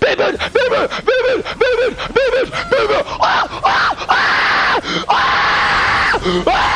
Baby, baby, baby, baby, baby, baby. Ah, ah, ah, ah, ah.